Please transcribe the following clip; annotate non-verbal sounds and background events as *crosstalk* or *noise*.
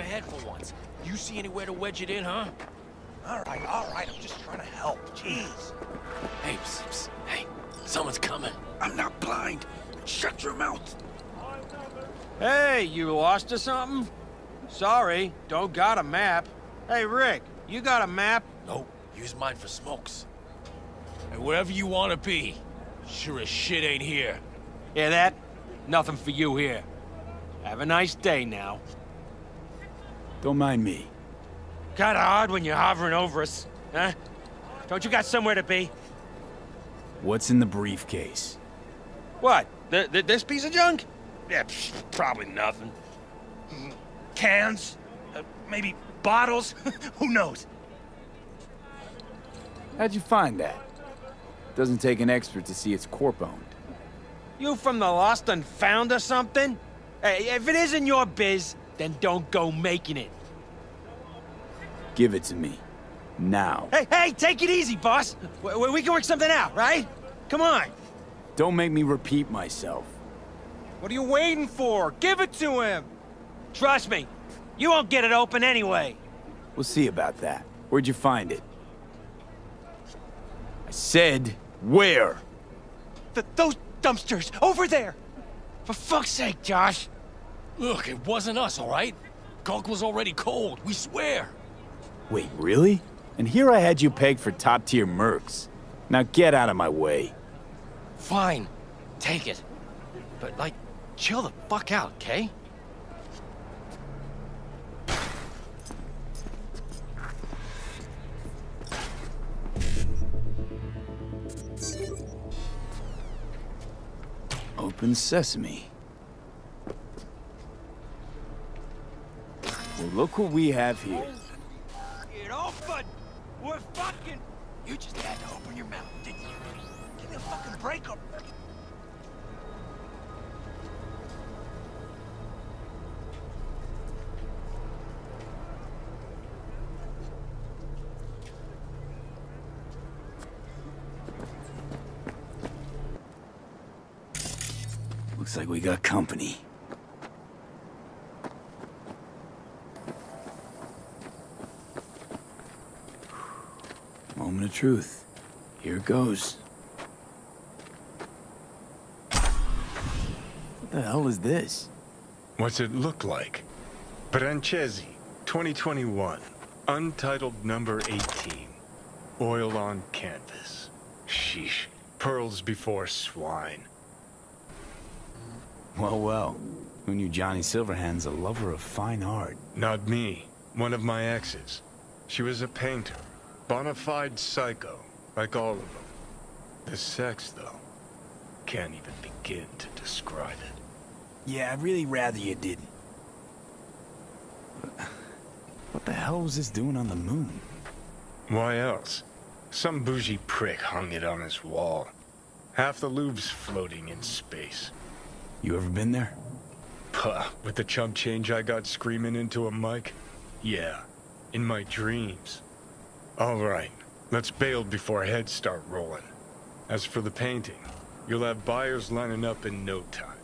your head for once. You see anywhere to wedge it in, huh? All right, all right, I'm just trying to help. Jeez. Hey, psst, psst. hey, someone's coming. I'm not blind. Shut your mouth. Hey, you lost or something? Sorry, don't got a map. Hey, Rick, you got a map? Nope, use mine for smokes. And wherever you want to be, sure as shit ain't here. Hear that? Nothing for you here. Have a nice day now. Don't mind me. Kinda hard when you're hovering over us, huh? Don't you got somewhere to be? What's in the briefcase? What? Th th this piece of junk? Yeah, psh, probably nothing. Cans? Uh, maybe bottles? *laughs* Who knows? How'd you find that? Doesn't take an expert to see it's corp-owned. You from the lost and found or something? Hey, if it isn't your biz, then don't go making it. Give it to me. Now. Hey, hey, take it easy, boss. We, we can work something out, right? Come on. Don't make me repeat myself. What are you waiting for? Give it to him. Trust me, you won't get it open anyway. We'll see about that. Where'd you find it? I said, where? Th those dumpsters, over there. For fuck's sake, Josh. Look, it wasn't us, all right? Gunk was already cold, we swear. Wait, really? And here I had you pegged for top-tier mercs. Now get out of my way. Fine, take it. But, like, chill the fuck out, okay? Open sesame. Well, look what we have here. Get open! We're fucking... You just had to open your mouth, didn't you? Give me a fucking break up. Looks like we got company. Moment of truth. Here goes. What the hell is this? What's it look like? Brancesi, 2021. Untitled number 18. Oil on canvas. Sheesh. Pearls before swine. Well, well. Who knew Johnny Silverhand's a lover of fine art? Not me. One of my exes. She was a painter. Bona fide psycho, like all of them. The sex, though, can't even begin to describe it. Yeah, I'd really rather you didn't. What the hell was this doing on the moon? Why else? Some bougie prick hung it on his wall. Half the Louvre's floating in space. You ever been there? Puh, with the chump change I got screaming into a mic? Yeah, in my dreams. All right, let's bail before heads start rolling. As for the painting, you'll have buyers lining up in no time.